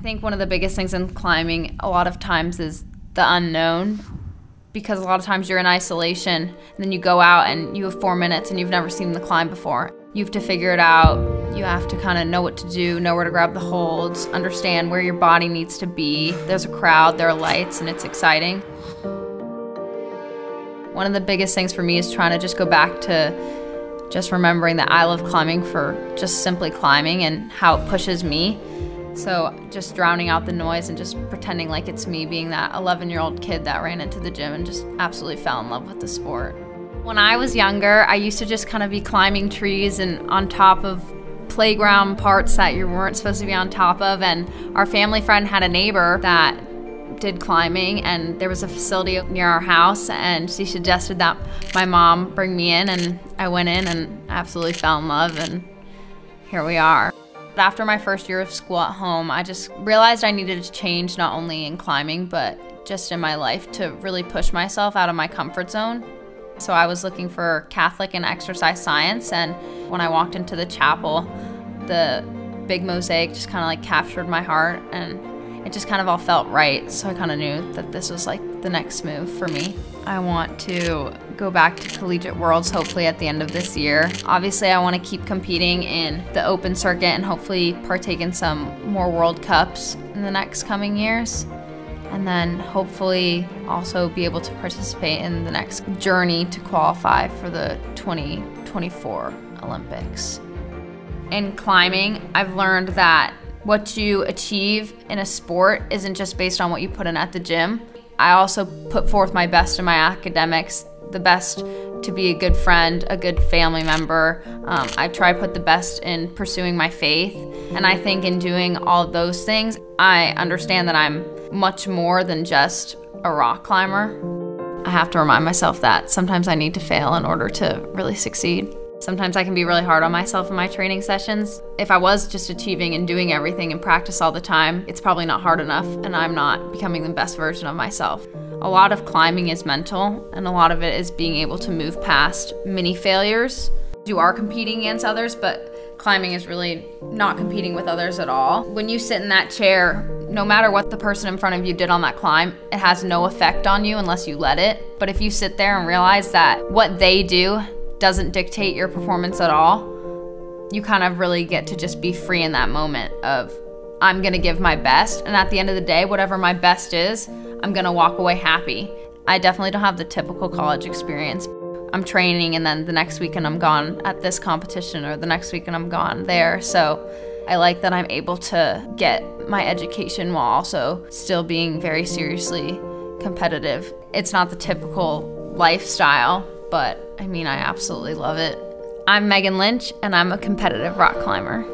think one of the biggest things in climbing a lot of times is the unknown because a lot of times you're in isolation and then you go out and you have four minutes and you've never seen the climb before. You have to figure it out. You have to kind of know what to do, know where to grab the holds, understand where your body needs to be. There's a crowd, there are lights, and it's exciting. One of the biggest things for me is trying to just go back to just remembering that I love climbing for just simply climbing and how it pushes me so just drowning out the noise and just pretending like it's me being that 11 year old kid that ran into the gym and just absolutely fell in love with the sport. When I was younger, I used to just kind of be climbing trees and on top of playground parts that you weren't supposed to be on top of. And our family friend had a neighbor that did climbing and there was a facility near our house and she suggested that my mom bring me in and I went in and absolutely fell in love and here we are. After my first year of school at home, I just realized I needed to change not only in climbing, but just in my life to really push myself out of my comfort zone. So I was looking for Catholic and exercise science, and when I walked into the chapel, the big mosaic just kind of like captured my heart, and it just kind of all felt right. So I kind of knew that this was like the next move for me. I want to go back to Collegiate Worlds hopefully at the end of this year. Obviously, I want to keep competing in the open circuit and hopefully partake in some more World Cups in the next coming years. And then hopefully also be able to participate in the next journey to qualify for the 2024 Olympics. In climbing, I've learned that what you achieve in a sport isn't just based on what you put in at the gym. I also put forth my best in my academics, the best to be a good friend, a good family member. Um, I try to put the best in pursuing my faith. And I think in doing all those things, I understand that I'm much more than just a rock climber. I have to remind myself that sometimes I need to fail in order to really succeed. Sometimes I can be really hard on myself in my training sessions. If I was just achieving and doing everything in practice all the time, it's probably not hard enough and I'm not becoming the best version of myself. A lot of climbing is mental and a lot of it is being able to move past mini failures. You are competing against others, but climbing is really not competing with others at all. When you sit in that chair, no matter what the person in front of you did on that climb, it has no effect on you unless you let it. But if you sit there and realize that what they do doesn't dictate your performance at all, you kind of really get to just be free in that moment of, I'm gonna give my best. And at the end of the day, whatever my best is, I'm gonna walk away happy. I definitely don't have the typical college experience. I'm training and then the next weekend I'm gone at this competition or the next weekend I'm gone there. So I like that I'm able to get my education while also still being very seriously competitive. It's not the typical lifestyle, but I mean, I absolutely love it. I'm Megan Lynch, and I'm a competitive rock climber.